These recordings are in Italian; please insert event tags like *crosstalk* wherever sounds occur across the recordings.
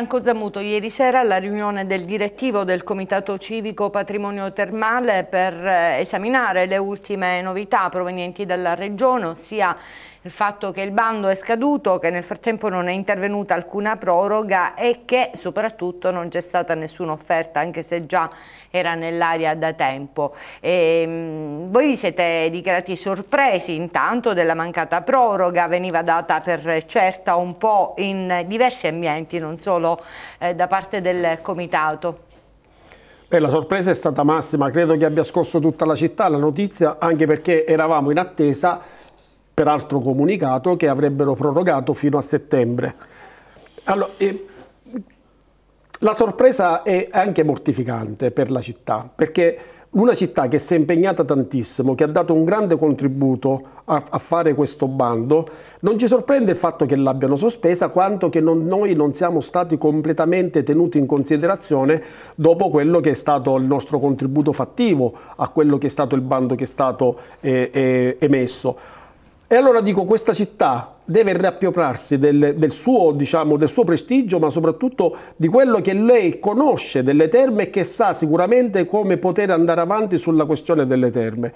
Franco Zammuto, ieri sera alla riunione del direttivo del Comitato Civico Patrimonio Termale per eh, esaminare le ultime novità provenienti dalla Regione, ossia il fatto che il bando è scaduto, che nel frattempo non è intervenuta alcuna proroga e che soprattutto non c'è stata nessuna offerta, anche se già era nell'aria da tempo. E, mh, voi vi siete dichiarati sorpresi intanto della mancata proroga, veniva data per certa un po' in diversi ambienti, non solo eh, da parte del Comitato. Beh, la sorpresa è stata massima, credo che abbia scosso tutta la città la notizia, anche perché eravamo in attesa peraltro comunicato che avrebbero prorogato fino a settembre. Allora, eh, la sorpresa è anche mortificante per la città, perché una città che si è impegnata tantissimo, che ha dato un grande contributo a, a fare questo bando, non ci sorprende il fatto che l'abbiano sospesa, quanto che non, noi non siamo stati completamente tenuti in considerazione dopo quello che è stato il nostro contributo fattivo a quello che è stato il bando che è stato eh, eh, emesso. E allora dico, questa città deve riappropriarsi del, del, suo, diciamo, del suo prestigio, ma soprattutto di quello che lei conosce delle terme e che sa sicuramente come poter andare avanti sulla questione delle terme.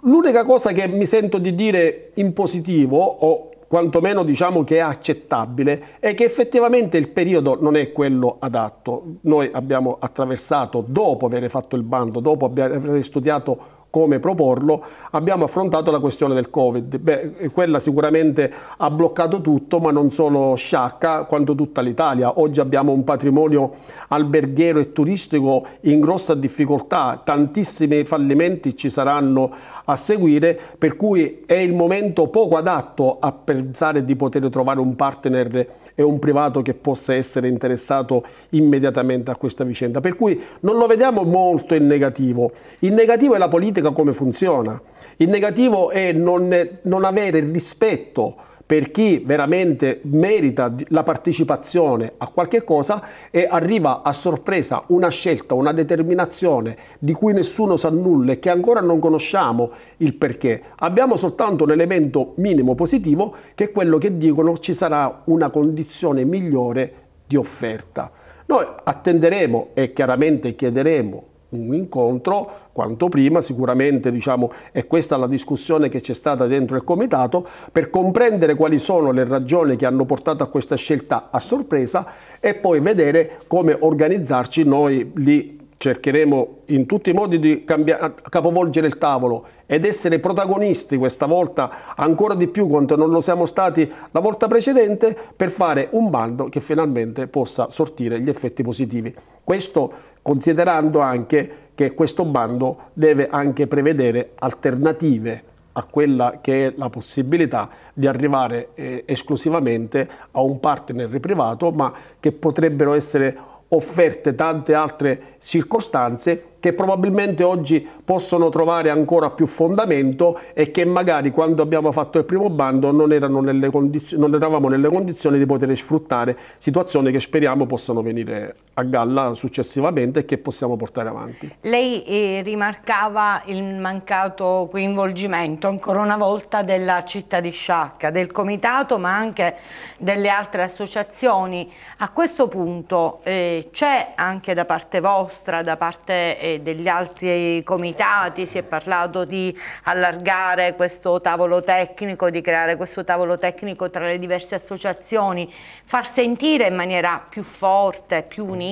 L'unica cosa che mi sento di dire in positivo, o quantomeno diciamo che è accettabile, è che effettivamente il periodo non è quello adatto. Noi abbiamo attraversato, dopo aver fatto il bando, dopo aver studiato come proporlo, abbiamo affrontato la questione del Covid. Beh, quella sicuramente ha bloccato tutto, ma non solo Sciacca, quanto tutta l'Italia. Oggi abbiamo un patrimonio alberghiero e turistico in grossa difficoltà, tantissimi fallimenti ci saranno a seguire, per cui è il momento poco adatto a pensare di poter trovare un partner e un privato che possa essere interessato immediatamente a questa vicenda. Per cui non lo vediamo molto in negativo. Il negativo è la politica come funziona. Il negativo è non, non avere rispetto per chi veramente merita la partecipazione a qualche cosa e arriva a sorpresa una scelta, una determinazione di cui nessuno sa nulla e che ancora non conosciamo il perché. Abbiamo soltanto un elemento minimo positivo che è quello che dicono ci sarà una condizione migliore di offerta. Noi attenderemo e chiaramente chiederemo un incontro quanto prima, sicuramente diciamo, è questa la discussione che c'è stata dentro il comitato per comprendere quali sono le ragioni che hanno portato a questa scelta a sorpresa e poi vedere come organizzarci noi lì cercheremo in tutti i modi di capovolgere il tavolo ed essere protagonisti questa volta ancora di più quanto non lo siamo stati la volta precedente per fare un bando che finalmente possa sortire gli effetti positivi. Questo considerando anche che questo bando deve anche prevedere alternative a quella che è la possibilità di arrivare eh, esclusivamente a un partner privato, ma che potrebbero essere offerte tante altre circostanze che probabilmente oggi possono trovare ancora più fondamento e che magari quando abbiamo fatto il primo bando non, non eravamo nelle condizioni di poter sfruttare situazioni che speriamo possano venire a galla successivamente e che possiamo portare avanti. Lei eh, rimarcava il mancato coinvolgimento ancora una volta della città di Sciacca, del comitato ma anche delle altre associazioni. A questo punto eh, c'è anche da parte vostra, da parte eh, degli altri comitati, si è parlato di allargare questo tavolo tecnico, di creare questo tavolo tecnico tra le diverse associazioni, far sentire in maniera più forte, più unita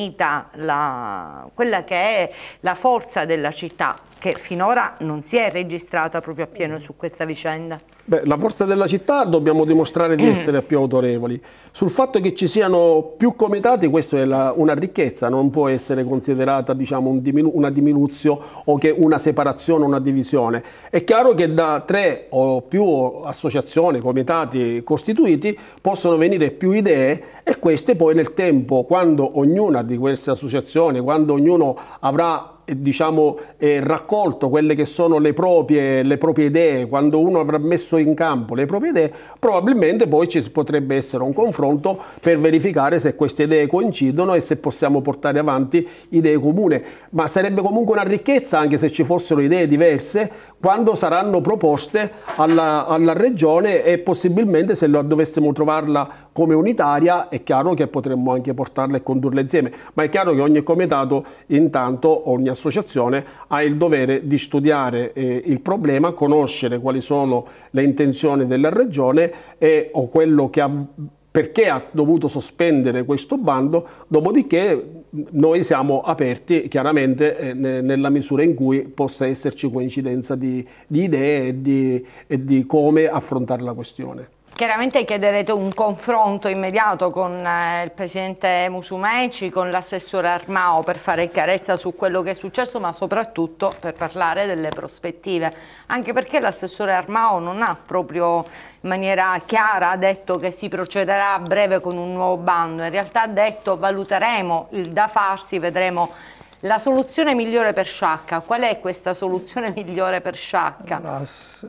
la, quella che è la forza della città che finora non si è registrata proprio appieno su questa vicenda. Beh, la forza della città dobbiamo dimostrare di mm. essere più autorevoli. Sul fatto che ci siano più comitati, questa è la, una ricchezza, non può essere considerata diciamo, un diminu una diminuzione o che una separazione, una divisione. È chiaro che da tre o più associazioni, comitati costituiti possono venire più idee e queste poi nel tempo, quando ognuna di queste associazioni, quando ognuno avrà diciamo, eh, raccolto quelle che sono le proprie, le proprie, idee, quando uno avrà messo in campo le proprie idee, probabilmente poi ci potrebbe essere un confronto per verificare se queste idee coincidono e se possiamo portare avanti idee comuni. Ma sarebbe comunque una ricchezza anche se ci fossero idee diverse quando saranno proposte alla, alla Regione e possibilmente se dovessimo trovarla come unitaria è chiaro che potremmo anche portarla e condurla insieme, ma è chiaro che ogni comitato intanto, ogni associazione ha il dovere di studiare eh, il problema, conoscere quali sono le intenzioni della Regione e, o quello che ha perché ha dovuto sospendere questo bando, dopodiché noi siamo aperti chiaramente eh, nella misura in cui possa esserci coincidenza di, di idee e di, e di come affrontare la questione. Chiaramente chiederete un confronto immediato con eh, il Presidente Musumeci, con l'assessore Armao per fare chiarezza su quello che è successo, ma soprattutto per parlare delle prospettive. Anche perché l'assessore Armao non ha proprio in maniera chiara detto che si procederà a breve con un nuovo bando, in realtà ha detto valuteremo il da farsi, vedremo la soluzione migliore per Sciacca, qual è questa soluzione *laughs* migliore per Sciacca? La,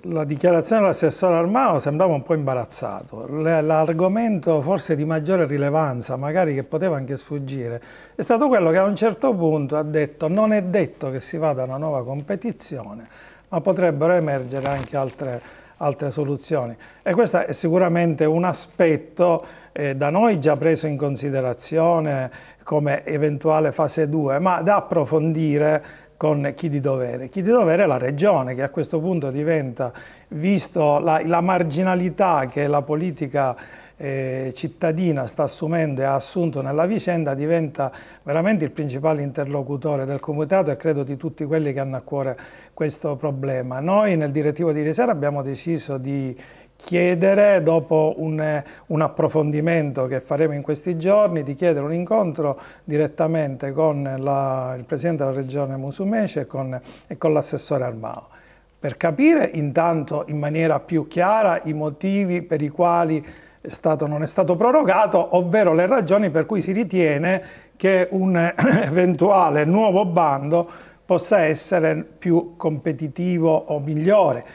la dichiarazione dell'assessore Armao sembrava un po' imbarazzato, l'argomento forse di maggiore rilevanza, magari che poteva anche sfuggire, è stato quello che a un certo punto ha detto non è detto che si vada a una nuova competizione, ma potrebbero emergere anche altre, altre soluzioni. E questo è sicuramente un aspetto eh, da noi già preso in considerazione come eventuale fase 2, ma da approfondire con chi di dovere. Chi di dovere è la Regione, che a questo punto diventa, visto la, la marginalità che la politica eh, cittadina sta assumendo e ha assunto nella vicenda, diventa veramente il principale interlocutore del Comitato e credo di tutti quelli che hanno a cuore questo problema. Noi nel direttivo di Risera abbiamo deciso di chiedere, dopo un, un, approfondimento che faremo in questi giorni, di chiedere un incontro direttamente con la, il Presidente della Regione Musumeci e con, con l'assessore Armao, per capire intanto in maniera più chiara i motivi per i quali è stato, non è stato prorogato, ovvero le ragioni per cui si ritiene che un *coughs* eventuale nuovo bando possa essere più competitivo o migliore.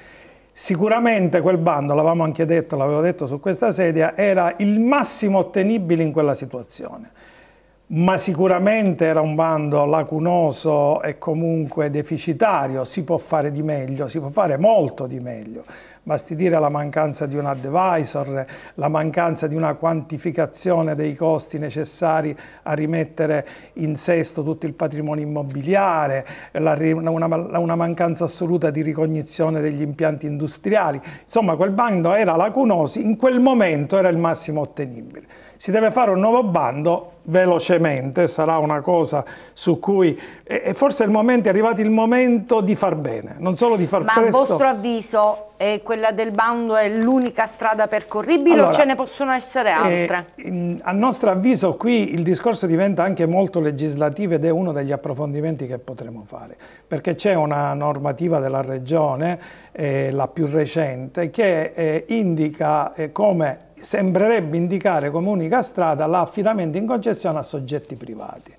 Sicuramente quel bando, l'avevamo anche detto, l'avevo detto su questa sedia, era il massimo ottenibile in quella situazione. Ma sicuramente era un bando lacunoso e comunque deficitario, si può fare di meglio, si può fare molto di meglio basti dire la mancanza di un advisor, la mancanza di una quantificazione dei costi necessari a rimettere in sesto tutto il patrimonio immobiliare, una, mancanza assoluta di ricognizione degli impianti industriali. Insomma, quel bando era lacunoso, in quel momento era il massimo ottenibile. Si deve fare un nuovo bando velocemente, sarà una cosa su cui e forse è, il momento, è arrivato il momento di far bene, non solo di far Ma presto. Ma a vostro avviso eh, quella del bando è l'unica strada percorribile allora, o ce ne possono essere altre? Eh, a nostro avviso qui il discorso diventa anche molto legislativo ed è uno degli approfondimenti che potremo fare, perché c'è una normativa della Regione, eh, la più recente, che eh, indica eh, come sembrerebbe indicare come unica strada l'affidamento in concessione a soggetti privati.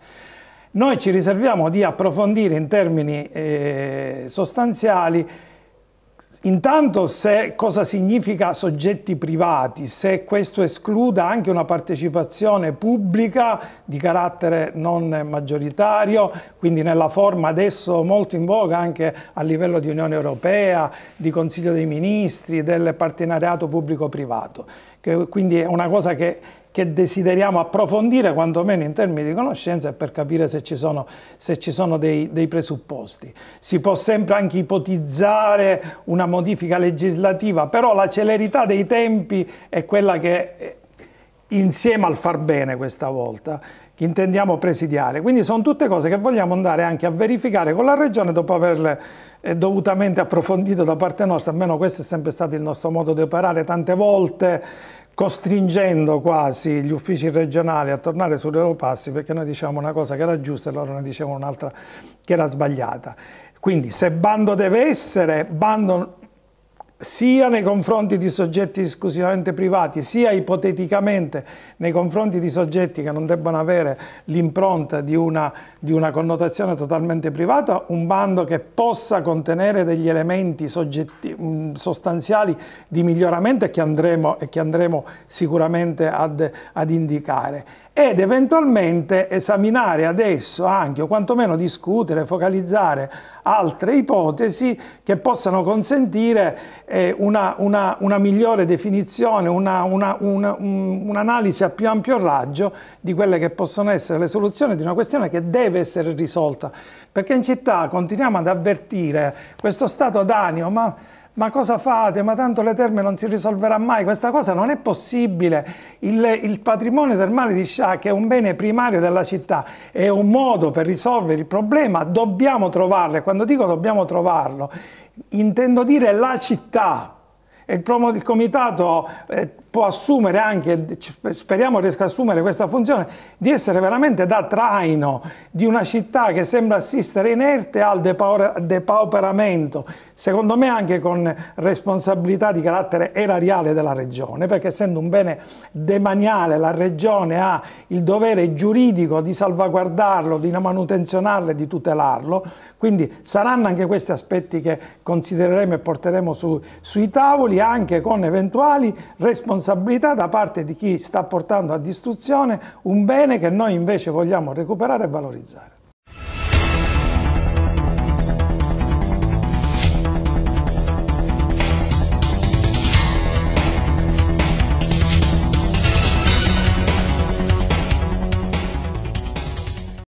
Noi ci riserviamo di approfondire in termini eh, sostanziali Intanto se cosa significa soggetti privati, se questo escluda anche una partecipazione pubblica di carattere non maggioritario, quindi nella forma adesso molto in voga anche a livello di Unione Europea, di Consiglio dei Ministri, del partenariato pubblico-privato. Quindi è una cosa che che desideriamo approfondire quantomeno in termini di conoscenza per capire se ci sono, se ci sono dei, dei, presupposti. Si può sempre anche ipotizzare una modifica legislativa, però la celerità dei tempi è quella che eh, insieme al far bene questa volta che intendiamo presidiare. Quindi sono tutte cose che vogliamo andare anche a verificare con la Regione dopo averle eh, dovutamente approfondite da parte nostra, almeno questo è sempre stato il nostro modo di operare tante volte costringendo quasi gli uffici regionali a tornare sui loro passi perché noi diciamo una cosa che era giusta e loro ne dicevano un'altra che era sbagliata. Quindi se bando deve essere, bando sia nei confronti di soggetti esclusivamente privati, sia ipoteticamente nei confronti di soggetti che non debbano avere l'impronta di di una connotazione totalmente privata, un bando che possa contenere degli elementi soggetti, sostanziali di miglioramento che andremo, e che andremo sicuramente ad, ad indicare. Ed eventualmente esaminare adesso anche o quantomeno discutere, focalizzare altre ipotesi che possano consentire una, una, una, migliore definizione, un'analisi un, a più ampio raggio di quelle che possono essere le soluzioni di una questione che deve essere risolta. Perché in città continuiamo ad avvertire questo stato d'animo, ma ma cosa fate? Ma tanto le terme non si risolverà mai, questa cosa non è possibile. Il, il patrimonio termale di Scià, che è un bene primario della città, è un modo per risolvere il problema, dobbiamo trovarlo. E quando dico dobbiamo trovarlo, intendo dire la città. Il comitato eh, può assumere anche, speriamo riesca a assumere questa funzione, di essere veramente da traino di una città che sembra assistere inerte al depauperamento, secondo me anche con responsabilità di carattere erariale della Regione, perché essendo un bene demaniale la Regione ha il dovere giuridico di salvaguardarlo, di manutenzionarlo e di tutelarlo, quindi saranno anche questi aspetti che considereremo e porteremo su, sui tavoli, anche con eventuali responsabilità responsabilità da parte di chi sta portando a distruzione un bene che noi invece vogliamo recuperare e valorizzare.